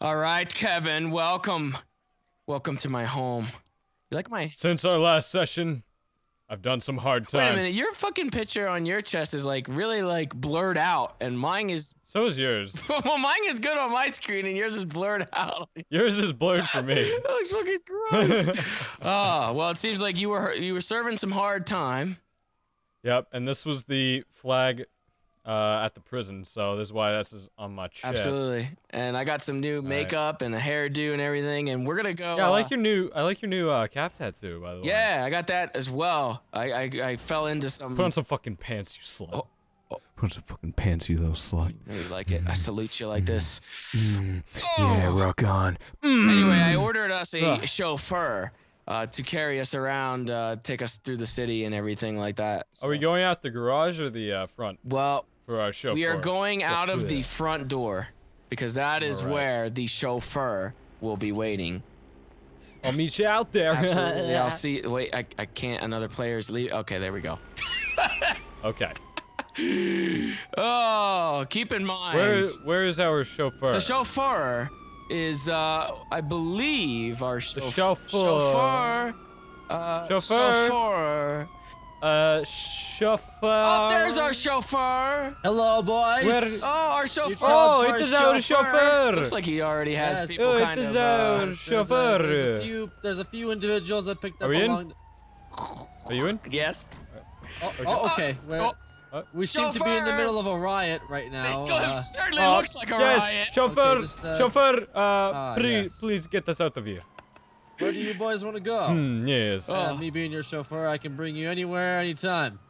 All right, Kevin, welcome. Welcome to my home. You like my Since our last session, I've done some hard time. Wait a minute, your fucking picture on your chest is like really like blurred out and mine is So is yours. well mine is good on my screen and yours is blurred out. Yours is blurred for me. that looks fucking gross. oh, well it seems like you were you were serving some hard time. Yep, and this was the flag uh, at the prison, so this is why this is on my chest. Absolutely. And I got some new right. makeup and a hairdo and everything and we're going to go Yeah, I uh, like your new I like your new uh, calf tattoo, by the way. Yeah, I got that as well. I I, I fell into some Put on some fucking pants, you slut. Oh, oh. Put on some fucking pants, you little slut. I really like it. I salute you like this. Yeah, Oh. rock on. Anyway, I ordered us a Ugh. chauffeur uh, to carry us around, uh, take us through the city and everything like that. Are we going out the garage or the uh, front Well, for our show? we are going out of the front door because that is Alright. where the chauffeur will be waiting. I'll meet you out there. Absolutely. I'll see. Wait, I, I can't. Another player's leave. Okay, there we go. okay. Oh, keep in mind. Where where is our chauffeur? The chauffeur is, uh, I believe, our chauf- chauffeur. Chauffeur. Uh, Chauffeur. chauffeur. Uh, chauffeur. Oh, there's our chauffeur. Hello, boys. Where- Oh, our chauffeur. Oh, it is it a is our chauffeur. chauffeur. Looks like he already has Yes. people Oh, it kind is of. our Uh, There's a- chauffeur. There's a few. There's a few individuals that picked Are up we in? Are you in? yes. Oh, oh, okay. We're- Oh, we seem to be in the middle of a riot right now. it uh, certainly Uh, looks like a yes, riot. chauffeur, Okay, just, uh, chauffeur, uh, ah, please, yes. please get us out of here. Where do you boys want to go? Hmm, yes. Oh. Uh, me being your chauffeur, I can bring you anywhere, anytime.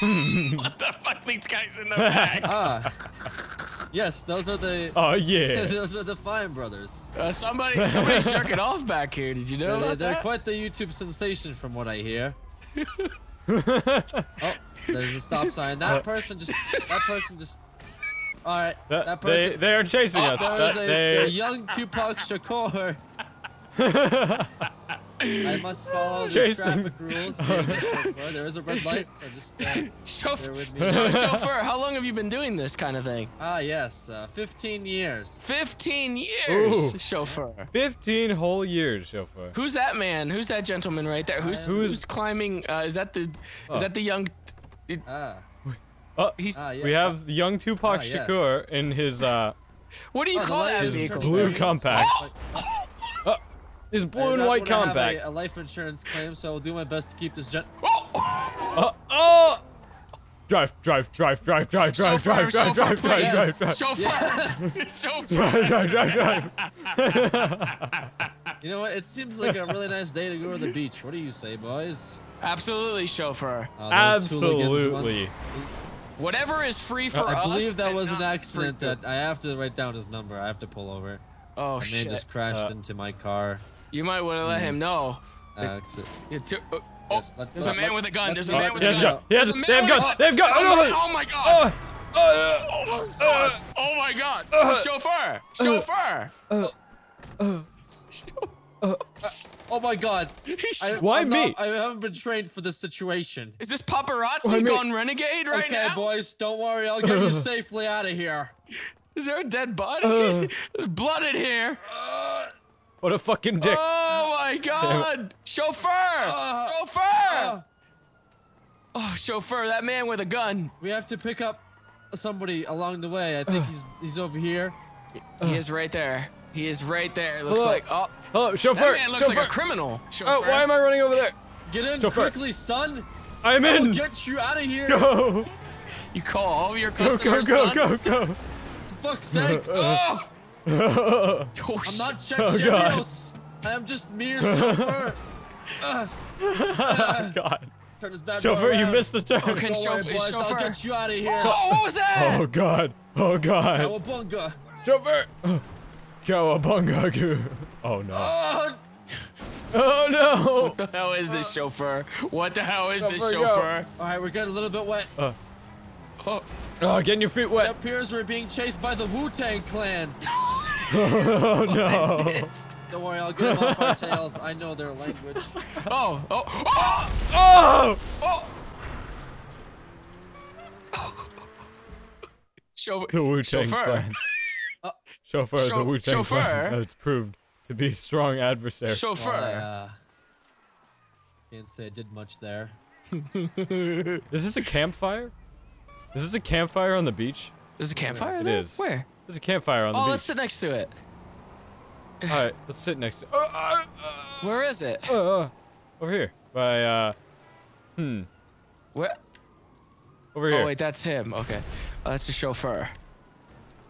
What the fuck, these guys in the back? Ah. yes, those are the. Oh yeah. those are the Fine Brothers. uh, somebody, somebody's jerking off back here. Did you know They're, about they're that? quite the YouTube sensation, from what I hear. Oh, there's a stop sign. That person just. That person just. All right. That- That they, person. they are chasing us. There was That- a, they- a young Tupac Shakur. I must follow the Jason. traffic rules. chauffeur. There is a red light, so just. Uh, Chauf- Bear with me. so, chauffeur, how long have you been doing this kind of thing? ah, yes. Uh, 15 years. 15 years, Ooh. chauffeur. 15 whole years, chauffeur. Who's that man? Who's that gentleman right there? Who's am- who's, Who's- climbing? Uh, is that the Oh. is that the young? Ah. Oh, He's Ah, yeah. we have the young Tupac Ah, yes. Shakur in his uh what do you Oh, call that? that is vehicle? Blue compact. it's like- his blue and white wanna have. A, a life insurance claim, so I'll do my best to keep this gen. Oh, oh! Drive, drive, drive, drive, drive, drive, Chauffeur, drive, drive, drive, drive, please. drive, drive. Chauffeur, chauffeur. Drive, drive, drive, drive. You know what? It seems like a really nice day to go to the beach. What do you say, boys? Absolutely, chauffeur. Uh, those hooligans want- Absolutely. Whatever is free for I us. I believe that was an accident that I have to write down his number. I have to pull over. Oh I may shit! have just crashed Uh, into my car. You might want to let him know. Uh, 'cause it- You took- oh, yes, let- there's a man let- with a gun. There's a man with a gun. go. Yes, There's a man they have with a guns. gun. They have guns. There's a Oh, man- no. Oh my god! Oh, oh, Oh my uh, god! Oh my god! uh, Chauffeur! Chauffeur! Oh my god. I, Why I'm not- me? I haven't been trained for this situation. Is this paparazzi Why me? gone renegade right okay, now? Okay, boys, don't worry. I'll get you safely out of here. Is there a dead body? Uh. There's blood in here. What a fucking dick. Oh my god! Chauffeur! Uh, chauffeur! Uh, oh, chauffeur! That man with a gun. we have to pick up somebody along the way. I think he's he's over here. He is right there. He is right there. Looks Hello. like oh, Oh, that chauffeur. man looks chauffeur. like a criminal. Chauffeur. Oh, why am I running over there? Get in Chauffeur. quickly, son. I'm We'll in. get you out of here. Go. You call all of your Go, go, go, son? go, go. For fuck's sakes. Oh! Oh, oh I'm not Chet Oh, God. I am just mere chauffeur. Oh, uh, God. Uh, turn this bad Chauffeur, you missed the turn. Oh, can Don't worry, chauffeur- I'll get you out of here. Oh, what was that? Oh, God. Oh, God. Cowabunga. Chauffeur. Cowabunga. Oh, no. Oh, Oh, no. What the hell is this chauffeur? What the hell is this Chauffeur, go. all right, we're getting a little bit wet. Uh. Oh, Oh, getting your feet wet. It appears we're being chased by the Wu-Tang Clan. Oh, no. Don't worry, I'll get them off our tails. I know their language. Oh, oh, oh, Oh! oh! Chauffeur. The Wu-Tang Chauffeur. Clan. Chauffeur is a Chau- Wu Tang chauffeur? clan that's proved to be strong adversary. Chauffeur. Well, I, uh, can't say I did much there. Is this a campfire? Is this a campfire on the beach? There's a campfire It there? is. Where? There's a campfire on the Oh, beach. let's sit next to it. All right, let's sit next to. Uh, uh, Where is it? uh, uh, over here. By uh, hmm, Where? over here. Oh wait, that's him. Okay, oh, that's the chauffeur.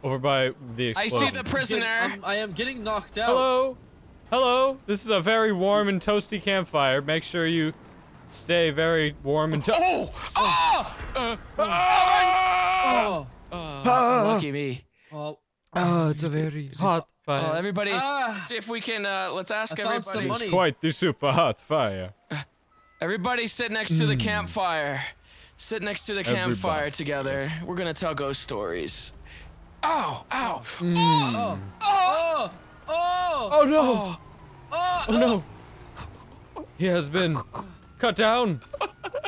Over by the I see the prisoner. I'm, I am getting knocked out. Hello, hello. This is a very warm and toasty campfire. Make sure you stay very warm and toasty. Oh! Oh! Uh, Oh. uh, lucky me. Oh. Oh, it's a very hot Oh, fire. everybody, Ah. see if we can. Uh, let's ask I found some everybody. money. it's quite the super hot fire. Everybody, sit next to the campfire. Sit next to the campfire Everybody. together. We're gonna tell ghost stories. Ow! Ow! Oh. Oh. Oh. Oh no! Oh! Oh. Oh no! He has been cut down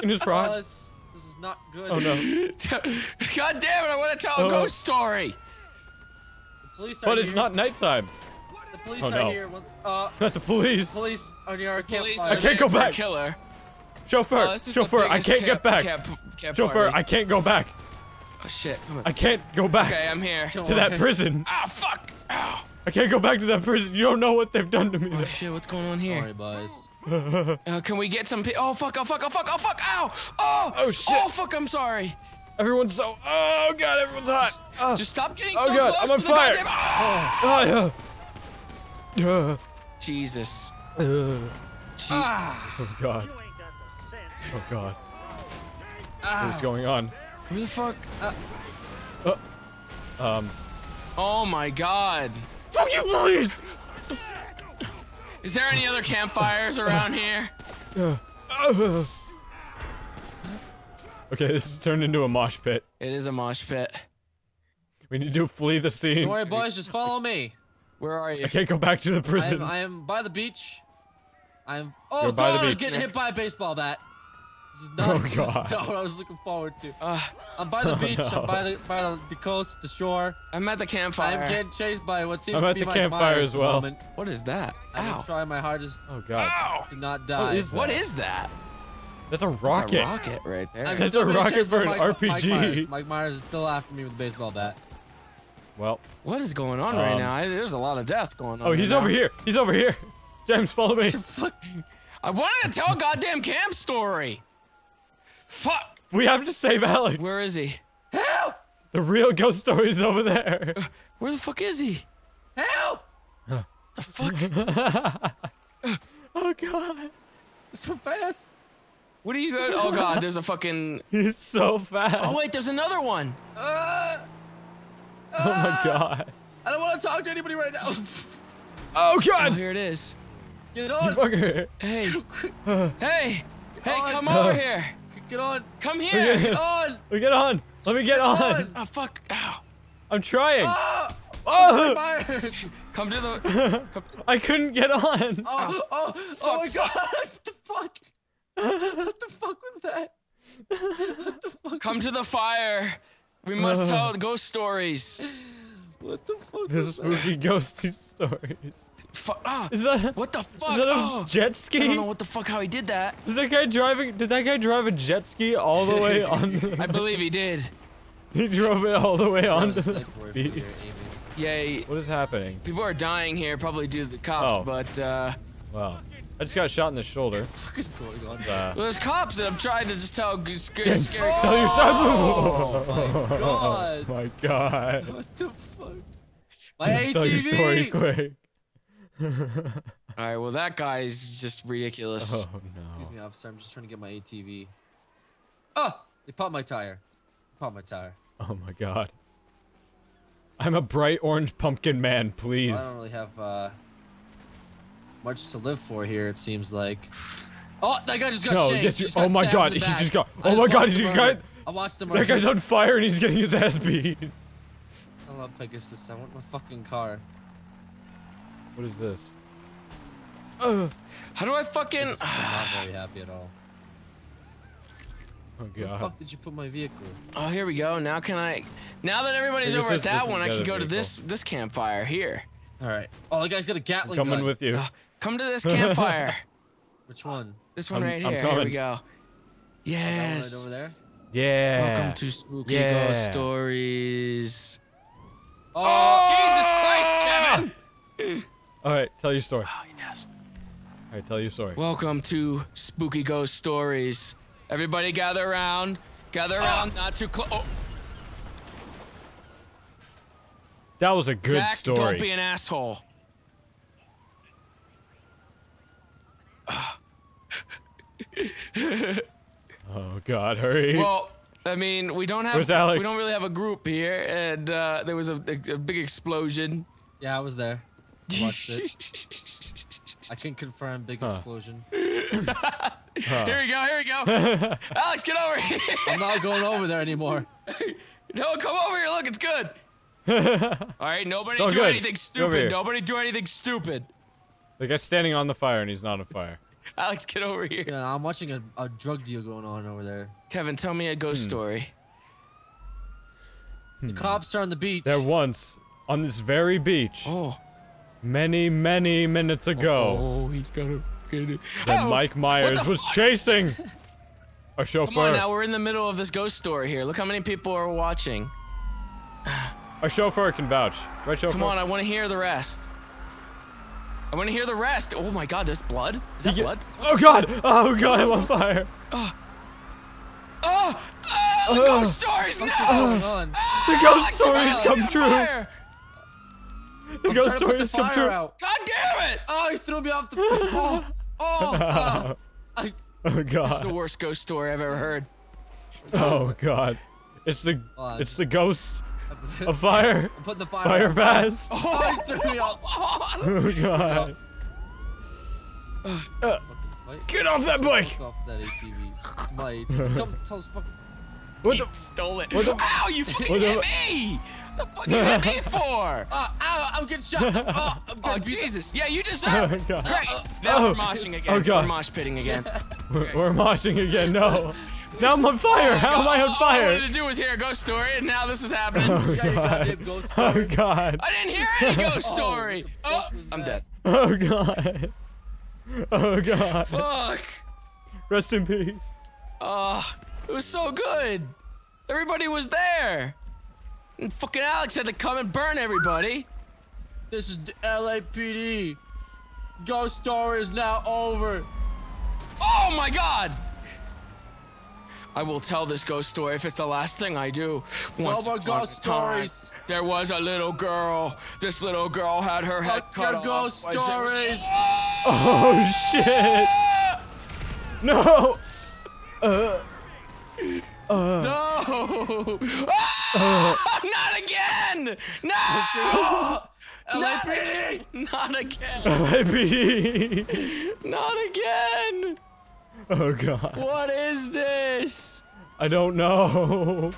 in his Oh, pride. this, this is not good. Oh no! God damn it! I want to tell a Oh. ghost story. The police are But it's here. not nighttime. The police Oh, are no. here. When- Uh, Not the police. police are near our Police campfire. are can't go looking for a back. Killer. Chauffeur, Oh, this is the chauffeur, I can't camp- get back. Camp, camp Chauffeur, party. I can't go back. Oh shit! I can't go back Okay, I'm here. To that prison. Ah, fuck! Ow! I can't go back to that prison. You don't know what they've done to me. Oh shit! What's going on Sorry, here? boys. Uh, can we get some? Pe- oh fuck! Oh fuck! Oh fuck! Oh fuck! Ow! Oh! Oh, shit. Oh fuck! I'm sorry. Everyone's so. Oh god, everyone's hot. Ah, Just stop getting Oh, so God, close I'm on to the fire. goddamn. Ah! ah, yeah. Uh, Jesus. uh, Jesus. oh god. Oh god. What is going on? Who the fuck? Uh. Um. Oh my god. Fuck you, police! Is there any other campfires around here? Uh, uh. Okay, this has turned into a mosh pit. It is a mosh pit. We need to flee the scene. Don't worry, boys. Just follow me. Where are you? I can't go back to the I prison. am, I am by the beach. I'm. Oh, You're by the son, getting hit by a baseball bat. This is not, Oh, this is God. not what I was looking forward to. Uh, I'm by the Oh, beach. no. I'm by the by the, the coast, the shore. I'm at the campfire. I'm getting chased by what seems I'm to at be the my campfire as well. moment. What is that? I'm trying my hardest oh god. Ow. to not die. What is What that? is that? That's a That's rocket. a rocket right there. I'm That's a rocket for an Mike, Mike RPG. Myers. Mike Myers is still after me with a baseball bat. Well. What is going on right Um, now? I, there's a lot of death going on. Oh, right he's now. over here. He's over here. James, follow me. I wanted to tell a goddamn camp story. Fuck. We have to save Alex. Where is he? Help! The real ghost story is over there. Where the fuck is he? Help! The fuck? oh god. So fast. What are you going? Oh god, there's a fucking. He's so fast. Oh wait, there's another one. Uh, Oh my god. I don't want to talk to anybody right now. Oh Oh, god. here it is. Get You on. fucker. Hey, hey, hey, on. come over here. Get on. Come here. Get on. We get on. Let me get on. on. Oh fuck. Ow. I'm trying. Oh, Oh. Come to the. Come, I couldn't get on. Oh, oh, oh my god. What the fuck? What the fuck was that? What the fuck? come to the fire. We must tell ghost stories. What the fuck This was that? spooky ghosty stories. Fuck. Ah. Is that What the fuck? is that a oh. jet ski? I don't know what the fuck how he did that. Is that guy driving? Did that guy drive a jet ski all the way on? I believe he did. he drove it all the way onto That was the beach. Yay. What is happening? People are dying here, probably due to the cops, Oh. but uh, Wow. I just got shot in the shoulder. What is going on? Uh, well, there's cops, and I'm trying to just tell g- scary, scary tell your Oh son. my god. Oh my god. What the fuck? My ATV! tell your story quick. All right, well that guy's just ridiculous. Oh no. Excuse me, officer. I'm just trying to get my ATV. Oh! They popped my tire. Popped my tire. Oh my god. I'm a bright orange pumpkin man, please. Well, I don't really have uh, much to live for here. It seems like. Oh, that guy just got No, shanked. yes, He you- just oh my God, he just got- I oh my God, he him got- I watched him. That guy's on fire and he's getting his ass beat. I love Pegasus. I want my fucking car. What is this? Uh, How do I fucking? I'm not very happy at all. Oh god. Where the fuck did you put my vehicle? Oh, here we go. Now can I? Now that everybody's This over is- at that one, I can other go to this this campfire here. All right. Oh, the guy's got a I'm Gatling coming gun. with you. Uh, come to this campfire. Which one? this one I'm- right I'm here. Here we coming. go. Oh, that one Yes. right over there. Yeah. Welcome to Spooky Yeah. Ghost Stories. Oh, Jesus Christ, Kevin! All right, tell your story. Oh, yes. All right, tell your story. Welcome to Spooky Ghost Stories. Everybody gather around. Gather around, not too close. Oh, That was a good Zach, story. don't be an asshole. Oh god, hurry. Well, I mean, we don't have Where's Alex? we don't really have a group here, and uh, there was a, a, a big explosion. yeah, I was there. Watched it. I can confirm big Huh. explosion. Huh. Here we go. Here we go. Alex, get over here. I'm not going over there anymore. no, come over here. Look, it's good. All right, nobody all do good. anything Get over here. stupid. Nobody do anything stupid. the guy's standing on the fire and he's not on fire. Alex, get over here. Yeah, I'm watching a, a drug deal going on over there. Kevin, tell me a ghost Hmm. story. The cops are on the beach. There once, on this very beach, Oh. many, many minutes ago, Oh, he's gonna get it. that Oh, Mike Myers was fuck? chasing a chauffeur. Come on now, we're in the middle of this ghost story here. Look how many people are watching. A chauffeur can vouch. Right, chauffeur? Come on, I want to hear the rest. I want to hear the rest. Oh my god, there's blood? Is that Yeah. blood? Oh god! Oh god, I'm on fire! Oh! Oh! The Oh. ghost stories! No! What's going on? The ghost Alex, stories come true! fire! The I'm ghost trying to put the come fire true! out. God damn it! Oh, he threw me off the. Oh, oh, oh. I, Oh This is the worst ghost story I've ever heard. Oh god. It's the Oh, it's the ghost of fire. I'm putting the fire. Fire pass. Oh, he threw me off. Oh god. Fight. Get off that bike! Fuck off that ATV. It's my ATV. Tell, tell us fucking. What You the stole it. what the- Ow, you fucking hit me! What the fuck you hit me for? Uh, uh, oh, ow, I'm getting shot. Oh, I'm Oh. Jesus. Yeah, you deserve it. Oh, God. Great. Oh, now Oh. we're moshing oh, again. Oh, God. We're mosh pitting again. We're, we're moshing again, no. Now I'm on fire! Oh, How am I on fire? All I fire? wanted to do was hear a ghost story, and now this is happening. Oh You got your god. goddamn ghost Oh god. I didn't hear any ghost story. what Oh, I'm dead. Oh god. Oh god. Fuck. Rest in peace. Oh, it was so good. Everybody was there. And fucking Alex had to come and burn everybody. This is the LAPD. Ghost story is now over. Oh my god. I will tell this ghost story if it's the last thing I do. Once more ghost time, stories. There was a little girl. This little girl had her head Fuck cut your off. ghost when she stories. Oh shit! No! Uh. Uh. No! Ah! not again! No! LAPD. Not again! LAPD! Not again! Oh god. What is this? I don't know.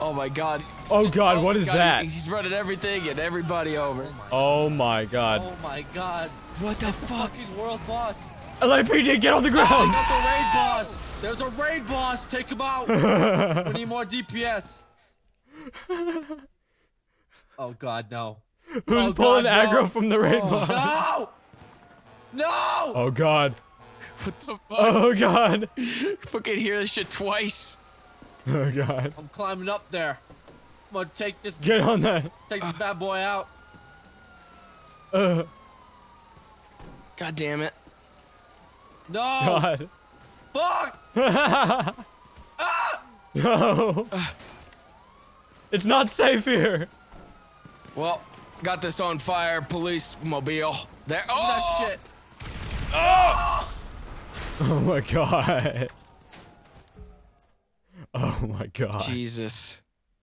Oh my god. He's Oh just- God, oh, my what is God, that? He's, he's running everything and everybody over. Oh my god. Oh my god. What the fuck? Fucking world boss. LAPD, get on the oh, I ground! got the raid boss. There's a raid boss. Take him out. we need more DPS. Oh god, no. Who's Oh, pulling God, no. aggro from the raid Oh. No! No! Oh god. What the fuck? Oh god. Fucking hear this shit twice. Oh god. I'm climbing up there. I'm gonna take this Get on that. take this bad boy out. Uh, God damn it. No! god. Fuck! ah! No. It's not safe here. Well, got this on fire police mobile. There. Oh That shit. Oh my god. Oh my god. Jesus.